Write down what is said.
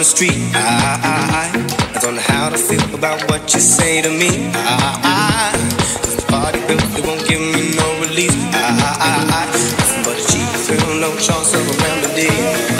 the street. I, I, I, don't know how to feel about what you say to me. I, I, the party it won't give me no